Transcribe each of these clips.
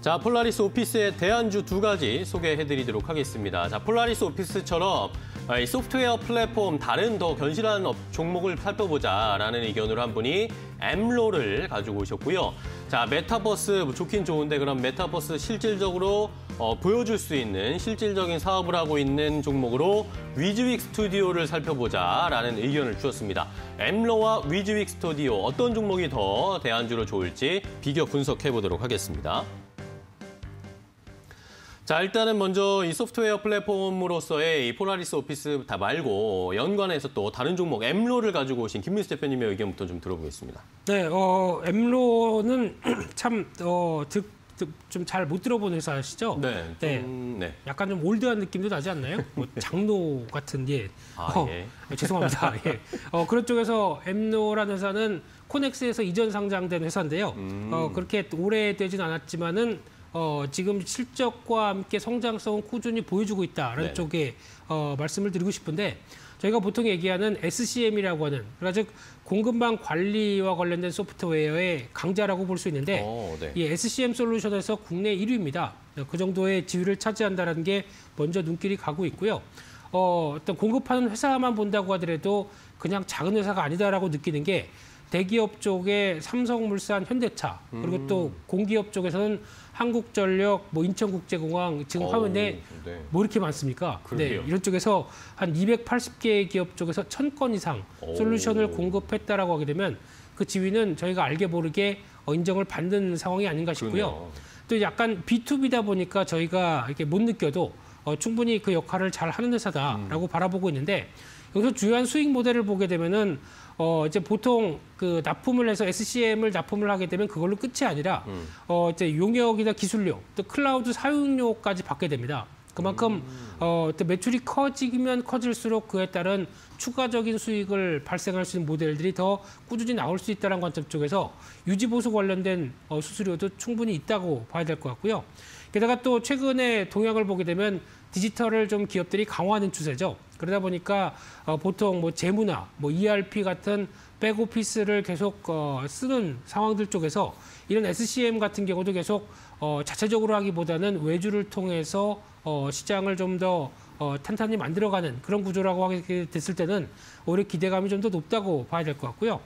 자, 폴라리스 오피스의 대안주 두 가지 소개해드리도록 하겠습니다. 자, 폴라리스 오피스처럼 아, 이 소프트웨어 플랫폼 다른 더 견실한 업- 종목을 살펴보자라는 의견으로 한 분이 엠로를 가지고 오셨고요. 자, 메타버스 뭐 좋긴 좋은데 그럼 메타버스 실질적으로 어, 보여줄 수 있는 실질적인 사업을 하고 있는 종목으로 위지윅 스튜디오를 살펴보자라는 의견을 주셨습니다. 엠로와 위지윅 스튜디오 어떤 종목이 더 대안주로 좋을지 비교 분석해 보도록 하겠습니다. 자, 일단은 먼저 이 소프트웨어 플랫폼으로서의 이 폴라리스 오피스 다 말고 연관해서 또 다른 종목 엠로를 가지고 오신 김민수 대표님의 의견부터 좀 들어보겠습니다. 네, 어, 엠로는 참, 어, 좀 잘 못 들어본 회사시죠? 네, 네. 좀, 네. 약간 좀 old한 느낌도 나지 않나요? 뭐 장로 같은 예. 아, 어, 예. 죄송합니다. 예. 어, 그런 쪽에서 엠로라는 회사는 코넥스에서 이전 상장된 회사인데요. 음. 어, 그렇게 오래되진 않았지만은 어, 지금 실적과 함께 성장성은 꾸준히 보여주고 있다라는 네네. 쪽에 어, 말씀을 드리고 싶은데 저희가 보통 얘기하는 SCM이라고 하는 그러니까 즉 공급망 관리와 관련된 소프트웨어의 강자라고 볼 수 있는데 어, 네. 이 SCM 솔루션에서 국내 1위입니다. 그 정도의 지위를 차지한다는 게 먼저 눈길이 가고 있고요. 어, 어떤 공급하는 회사만 본다고 하더라도 그냥 작은 회사가 아니다라고 느끼는 게 대기업 쪽에 삼성물산, 현대차 그리고 또 공기업 쪽에서는 한국전력, 뭐 인천국제공항 지금 어, 화면에 네. 뭐 이렇게 많습니까? 그러게요. 네, 이런 쪽에서 한 280개의 기업 쪽에서 1000건 이상 오. 솔루션을 공급했다라고 하게 되면 그 지위는 저희가 알게 모르게 어, 인정을 받는 상황이 아닌가 싶고요. 그러네요. 또 약간 B2B다 보니까 저희가 이렇게 못 느껴도 어, 충분히 그 역할을 잘 하는 회사다라고 바라보고 있는데 여기서 주요한 수익 모델을 보게 되면은 어 이제 보통 그 납품을 해서 SCM을 납품을 하게 되면 그걸로 끝이 아니라 어 이제 용역이나 기술료 또 클라우드 사용료까지 받게 됩니다. 그만큼 어, 또 매출이 커지면 커질수록 그에 따른 추가적인 수익을 발생할 수 있는 모델들이 더 꾸준히 나올 수 있다는 관점 쪽에서 유지 보수 관련된 어, 수수료도 충분히 있다고 봐야 될 것 같고요. 게다가 또 최근에 동향을 보게 되면 디지털을 좀 기업들이 강화하는 추세죠. 그러다 보니까 어, 보통 뭐 재무나 뭐 ERP 같은 백오피스를 계속 어, 쓰는 상황들 쪽에서 이런 SCM 같은 경우도 계속 어, 자체적으로 하기보다는 외주를 통해서 어, 시장을 좀더 어, 탄탄히 만들어가는 그런 구조라고 하게 됐을 때는 오히려 기대감이 좀 더 높다고 봐야 될 것 같고요.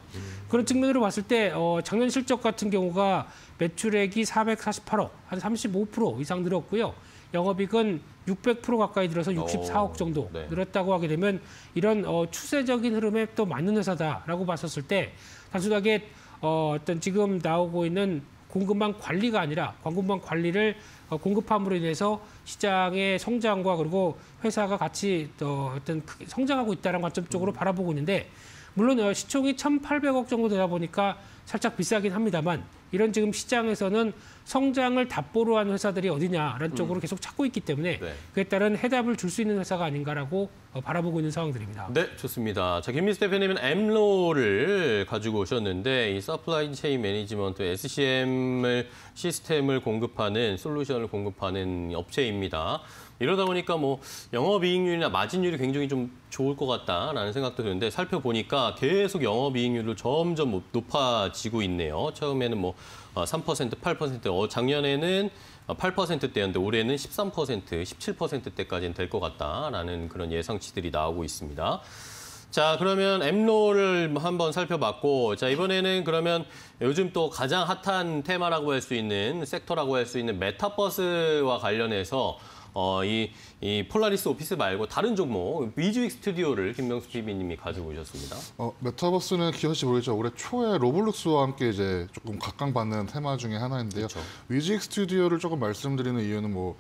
그런 측면으로 봤을 때 어, 작년 실적 같은 경우가 매출액이 448억, 한 35% 이상 늘었고요. 영업이익은 600% 가까이 늘어서 64억 정도 네. 늘었다고 하게 되면 이런 어, 추세적인 흐름에 또 맞는 회사다라고 봤었을 때 단순하게 어, 어떤 지금 나오고 있는 공급망 관리가 아니라 공급망 관리를 어, 공급함으로 인해서 시장의 성장과 그리고 회사가 같이 어, 어떤 성장하고 있다는 관점 쪽으로 바라보고 있는데 물론 어, 시총이 1,800억 정도 되다 보니까 살짝 비싸긴 합니다만 이런 지금 시장에서는 성장을 답보로 한 회사들이 어디냐라는 쪽으로 계속 찾고 있기 때문에 네. 그에 따른 해답을 줄 수 있는 회사가 아닌가라고 어, 바라보고 있는 상황들입니다. 네, 좋습니다. 자, 김민수 대표님은 엠로를 가지고 오셨는데 이 supply chain management SCM을 시스템을 공급하는 솔루션을 공급하는 업체입니다. 이러다 보니까 뭐 영업이익률이나 마진율이 굉장히 좀 좋을 것 같다라는 생각도 드는데 살펴보니까 계속 영업이익률도 점점 높아지고 있네요. 처음에는 뭐 3%, 8%, 어, 작년에는 8%대였는데 올해는 13%, 17%대까지는 될 것 같다라는 그런 예상치들이 나오고 있습니다. 자, 그러면 엠로를 한번 살펴봤고, 자, 이번에는 그러면 요즘 또 가장 핫한 테마라고 할 수 있는, 섹터라고 할 수 있는 메타버스와 관련해서 어, 이, 이 폴라리스 오피스 말고 다른 종목, 위지윅 스튜디오를 김명수 PB님이 가지고 오셨습니다. 어, 메타버스는 기억하실지 모르겠죠. 올해 초에 로블록스와 함께 이제 조금 각광받는 테마 중에 하나인데요. 그렇죠. 위지윅 스튜디오를 조금 말씀드리는 이유는 뭐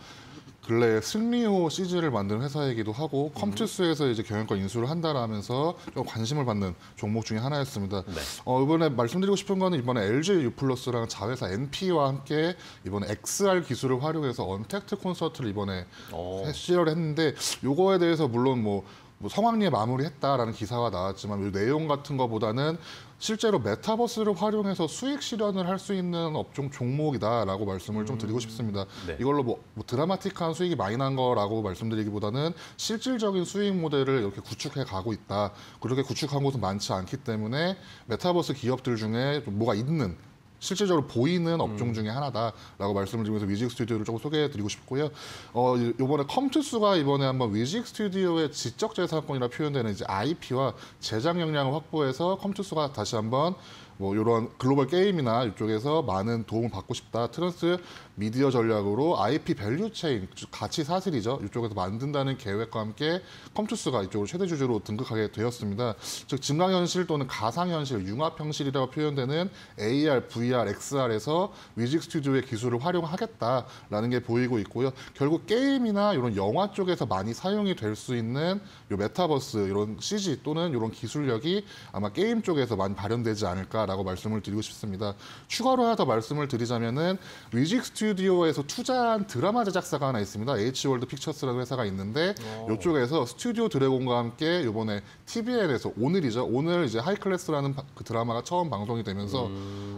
근래에 승리호 CG를 만든 회사이기도 하고 컴투스에서 이제 경영권 인수를 한다라면서 좀 관심을 받는 종목 중에 하나였습니다. 네. 어, 이번에 말씀드리고 싶은 거는 이번에 LG U+랑 자회사 NP와 함께 이번에 XR 기술을 활용해서 언택트 콘서트를 이번에 어. 시연을 했는데 요거에 대해서 물론 뭐, 뭐 성황리에 마무리했다라는 기사가 나왔지만 이 내용 같은 거보다는 실제로 메타버스를 활용해서 수익 실현을 할 수 있는 업종 종목이다라고 말씀을 좀 드리고 싶습니다. 네. 이걸로 뭐, 뭐 드라마틱한 수익이 많이 난 거라고 말씀드리기보다는 실질적인 수익 모델을 이렇게 구축해 가고 있다. 그렇게 구축한 곳은 많지 않기 때문에 메타버스 기업들 중에 좀 뭐가 있는 실질적으로 보이는 업종 중에 하나다라고 말씀을 드리면서 위지윅 스튜디오를 조금 소개해드리고 싶고요. 어, 이- 이번에 컴투스가 이번에 한번 위지윅 스튜디오의 지적재산권이라 표현되는 이제 IP와 제작 역량을 확보해서 컴투스가 다시 한번 뭐 이런 글로벌 게임이나 이쪽에서 많은 도움을 받고 싶다. transmedia 전략으로 IP value chain, 즉 가치 사슬이죠. 이쪽에서 만든다는 계획과 함께 컴투스가 이쪽으로 최대 주주로 등극하게 되었습니다. 즉 증강현실 또는 가상현실, 융합현실이라고 표현되는 AR, VR, XR에서 위지윅 스튜디오의 기술을 활용하겠다라는 게 보이고 있고요. 결국 게임이나 이런 영화 쪽에서 많이 사용이 될 수 있는 요 메타버스 이런 CG 또는 이런 기술력이 아마 게임 쪽에서 많이 발현되지 않을까라고 말씀을 드리고 싶습니다. 추가로 하나 더 말씀을 드리자면은 위지윅 스튜디오 에서 투자한 드라마 제작사가 하나 있습니다. H월드 픽처스라는 회사가 있는데 이쪽에서 스튜디오 드래곤과 함께 이번에 tvN에서 오늘이죠. 오늘 이제 하이클래스라는 바- 그 드라마가 처음 방송이 되면서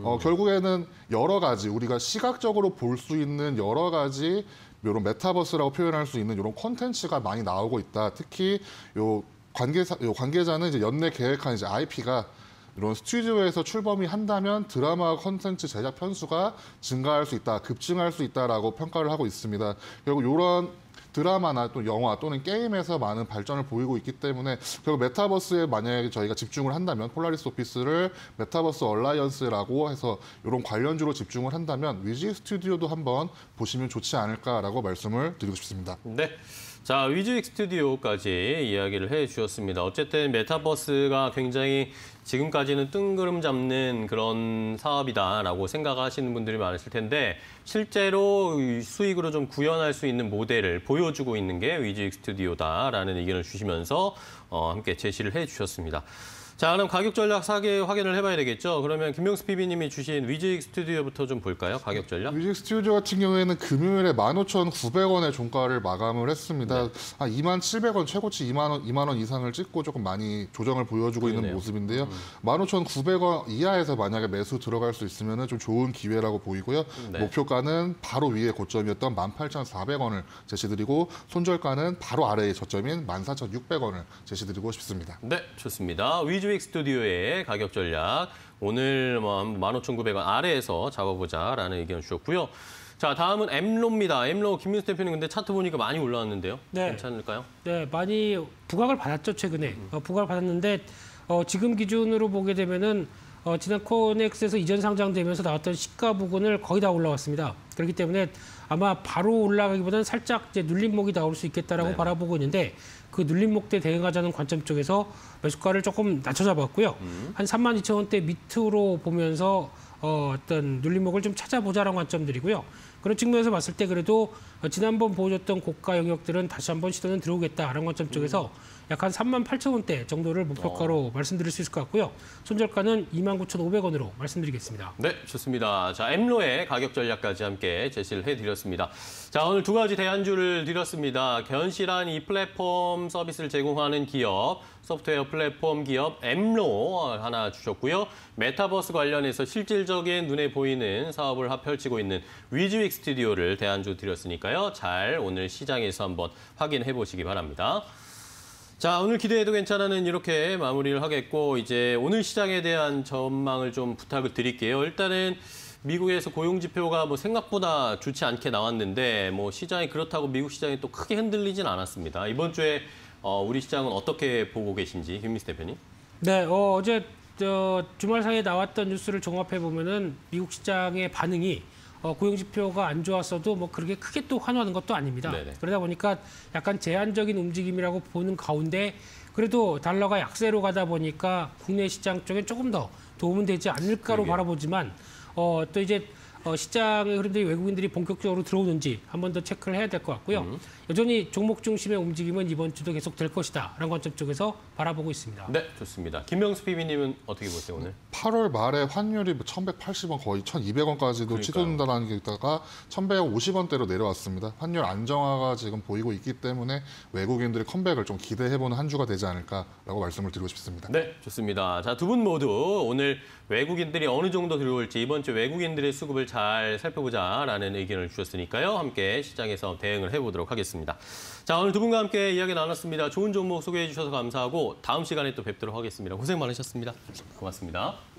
어, 결국에는 여러 가지 우리가 시각적으로 볼 수 있는 여러 가지 이런 메타버스라고 표현할 수 있는 이런 콘텐츠가 많이 나오고 있다. 특히 요 관계사 요 관계자는 이제 연내 계획한 이제 IP가 이런 스튜디오에서 출범이 한다면 드라마 콘텐츠 제작 편수가 증가할 수 있다, 급증할 수 있다라고 평가를 하고 있습니다. 결국 이런 드라마나 또 영화 또는 게임에서 많은 발전을 보이고 있기 때문에 결국 메타버스에 만약에 저희가 집중을 한다면 폴라리스 오피스를 메타버스 alliance라고 해서 이런 관련주로 집중을 한다면 위지윅 스튜디오도 한번 보시면 좋지 않을까라고 말씀을 드리고 싶습니다. 네. 자, 위지윅 스튜디오까지 이야기를 해 주셨습니다. 어쨌든 메타버스가 굉장히 지금까지는 뜬구름 잡는 그런 사업이다라고 생각하시는 분들이 많으실 텐데 실제로 이 수익으로 좀 구현할 수 있는 모델을 보여주고 있는 게 위지윅 스튜디오다라는 의견을 주시면서 어, 함께 제시를 해 주셨습니다. 자, 그럼 가격 전략 사계 확인을 해봐야 되겠죠. 그러면 김명수 PB님이 주신 위지윅 스튜디오부터 좀 볼까요? 가격 전략? 위지윅 스튜디오 같은 경우에는 금요일에 15,900원의 종가를 마감을 했습니다. 네. 한 27,000원 최고치 2만 원, 2만 원 이상을 찍고 조금 많이 조정을 보여주고 있는 그러네요. 음. 모습인데요. 15,900원 이하에서 만약에 매수 들어갈 수 있으면 좀 좋은 기회라고 보이고요. 네. 목표가는 바로 위에 고점이었던 18,400원을 제시드리고 손절가는 바로 아래의 저점인 14,600원을 제시드리고 싶습니다. 네, 좋습니다. 위 즈윅 스튜디오의 가격 전략 오늘 뭐 15,900원 아래에서 잡아보자라는 의견 주셨고요. 자, 다음은 엠로입니다. 엠로 김민수 대표님 근데 차트 보니까 많이 올라왔는데요. 네. 괜찮을까요? 네, 많이 부각을 받았죠 최근에 어, 부각을 받았는데 어, 지금 기준으로 보게 되면은 어, 지난 코넥스에서 이전 상장되면서 나왔던 시가 부근을 거의 다 올라왔습니다. 그렇기 때문에 아마 바로 올라가기보다는 살짝 이제 눌림목이 나올 수 있겠다라고 네. 바라보고 있는데 그 눌림목대 대응하자는 관점 쪽에서 매수가를 조금 낮춰 잡았고요. 한 3만 2천 원대 밑으로 보면서 어, 어떤 눌림목을 좀 찾아보자라는 관점들이고요. 그런 측면에서 봤을 때 그래도 어, 지난번 보여줬던 고가 영역들은 다시 한번 시도는 들어오겠다라는 관점 쪽에서 약 한 3만 8천 원대 정도를 목표가로 말씀드릴 수 있을 것 같고요. 손절가는 2만 9,500원으로 말씀드리겠습니다. 네, 좋습니다. 자, 엠로의 가격 전략까지 함께 제시를 해드렸습니다. 자, 오늘 두 가지 대안주를 드렸습니다. 견실한 이 플랫폼 서비스를 제공하는 기업, 소프트웨어 플랫폼 기업 엠로 하나 주셨고요. 메타버스 관련해서 실질적인 눈에 보이는 사업을 하- 펼치고 있는 위지윅 스튜디오를 대안주 드렸으니까요. 잘 오늘 시장에서 한번 확인해 보시기 바랍니다. 자, 오늘 기대해도 괜찮아는 이렇게 마무리를 하겠고 이제 오늘 시장에 대한 전망을 좀 부탁을 드릴게요. 일단은 미국에서 고용 지표가 뭐 생각보다 좋지 않게 나왔는데 뭐 시장이 그렇다고 미국 시장이 또 크게 흔들리진 않았습니다. 이번 주에 어, 우리 시장은 어떻게 보고 계신지 김미스 대표님. 네, 어, 어제 저 주말 사이에 나왔던 뉴스를 종합해 보면은 미국 시장의 반응이 어, 고용 지표가 안 좋았어도 뭐 그렇게 크게 또 환호하는 것도 아닙니다. 네네. 그러다 보니까 약간 제한적인 움직임이라고 보는 가운데 그래도 달러가 약세로 가다 보니까 국내 시장 쪽에 조금 더 도움은 되지 않을까로 그러게요. 바라보지만 어, 또 이제 어, 시장의 흐름들이 외국인들이 본격적으로 들어오는지 한 번 더 체크를 해야 될 것 같고요. 음. 여전히 종목 중심의 움직임은 이번 주도 계속 될 것이다 라는 관점 쪽에서 바라보고 있습니다. 네, 좋습니다. 김명수 PB님은 어떻게 보세요 오늘? 8월 말에 환율이 뭐 1,180원 거의 1,200원까지도 치솟는다는 게 있다가 1,150원대로 내려왔습니다. 환율 안정화가 지금 보이고 있기 때문에 외국인들의 컴백을 좀 기대해보는 한 주가 되지 않을까라고 말씀을 드리고 싶습니다. 네, 좋습니다. 자, 두 분 모두 오늘 외국인들이 어느 정도 들어올지 이번 주 외국인들의 수급을 잘 살펴보자라는 의견을 주셨으니까요. 함께 시장에서 대응을 해보도록 하겠습니다. 자, 오늘 두 분과 함께 이야기 나눴습니다. 좋은 종목 소개해 주셔서 감사하고 다음 시간에 또 뵙도록 하겠습니다. 고생 많으셨습니다. 고맙습니다.